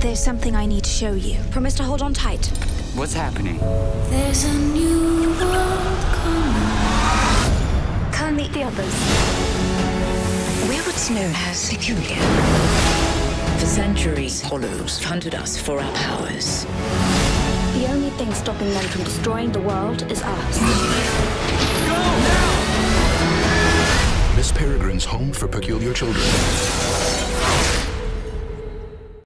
There's something I need to show you. Promise to hold on tight. What's happening? There's a new world coming. Come meet the others. We're what's known as peculiar. For centuries, Hollows hunted us for our powers. The only thing stopping them from destroying the world is us. Miss Peregrine's Home for Peculiar Children.